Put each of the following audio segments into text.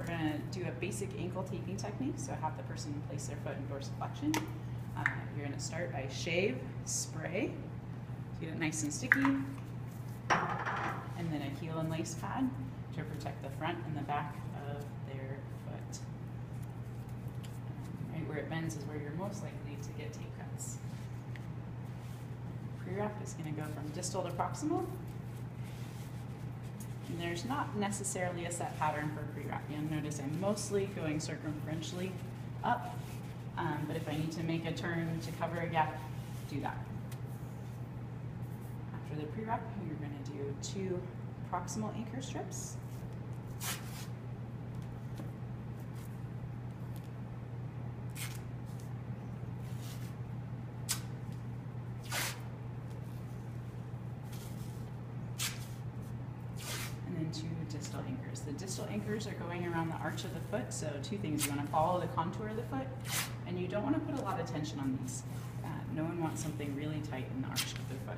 we're gonna do a basic ankle taping technique. So have the person place their foot in dorsiflexion. Uh, you're gonna start by shave, spray, get it nice and sticky, and then a heel and lace pad to protect the front and the back of their foot. Right where it bends is where you're most likely to get tape cuts. Pre-wrap is gonna go from distal to proximal. There's not necessarily a set pattern for pre-wrap. You'll notice I'm mostly going circumferentially up, um, but if I need to make a turn to cover a gap, do that. After the pre-wrap, you're gonna do two proximal anchor strips. and then two The distal anchors are going around the arch of the foot, so two things. You want to follow the contour of the foot, and you don't want to put a lot of tension on these. Uh, no one wants something really tight in the arch of their foot.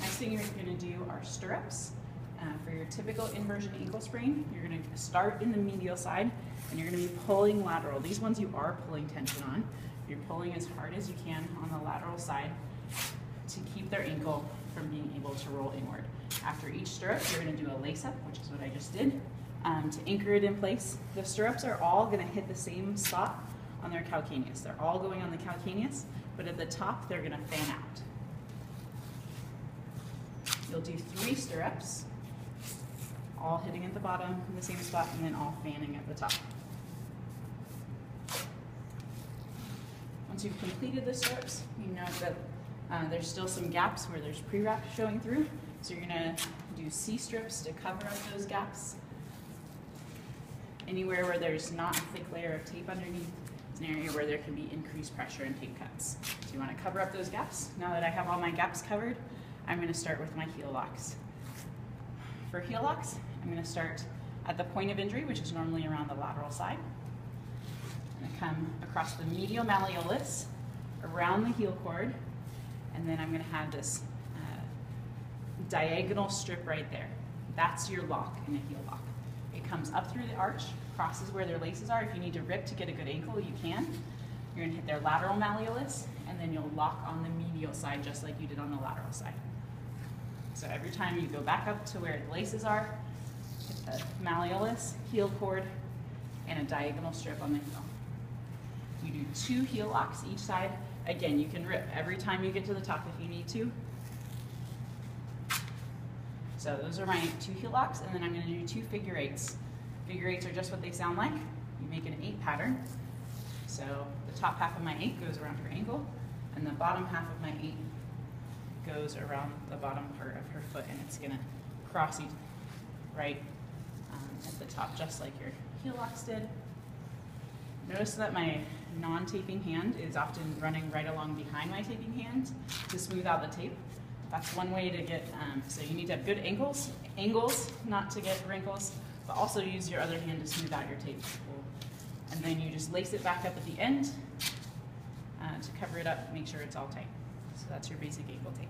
Next thing you're going to do are stirrups. Uh, for your typical inversion ankle sprain, you're going to start in the medial side, and you're going to be pulling lateral. These ones you are pulling tension on. You're pulling as hard as you can on the lateral side to keep their ankle from being able to roll inward. After each stirrup, you're gonna do a lace up, which is what I just did, um, to anchor it in place. The stirrups are all gonna hit the same spot on their calcaneus. They're all going on the calcaneus, but at the top, they're gonna fan out. You'll do three stirrups, all hitting at the bottom in the same spot, and then all fanning at the top. Once you've completed the stirrups, you know that uh, there's still some gaps where there's pre-wrap showing through. So you're gonna do C-strips to cover up those gaps. Anywhere where there's not a thick layer of tape underneath, it's an area where there can be increased pressure and tape cuts. So you wanna cover up those gaps. Now that I have all my gaps covered, I'm gonna start with my heel locks. For heel locks, I'm gonna start at the point of injury, which is normally around the lateral side. I'm gonna come across the medial malleolus, around the heel cord, and then I'm gonna have this uh, diagonal strip right there. That's your lock in a heel lock. It comes up through the arch, crosses where their laces are. If you need to rip to get a good ankle, you can. You're gonna hit their lateral malleolus, and then you'll lock on the medial side just like you did on the lateral side. So every time you go back up to where the laces are, hit the malleolus, heel cord, and a diagonal strip on the heel. You do two heel locks each side. Again, you can rip every time you get to the top if you need to. So those are my two heel locks, and then I'm gonna do two figure eights. Figure eights are just what they sound like. You make an eight pattern. So the top half of my eight goes around her ankle, and the bottom half of my eight goes around the bottom part of her foot, and it's gonna cross each right um, at the top, just like your heel locks did. Notice that my non-taping hand is often running right along behind my taping hand to smooth out the tape. That's one way to get, um, so you need to have good angles, angles, not to get wrinkles, but also use your other hand to smooth out your tape. And then you just lace it back up at the end uh, to cover it up, make sure it's all tight. So that's your basic ankle tape.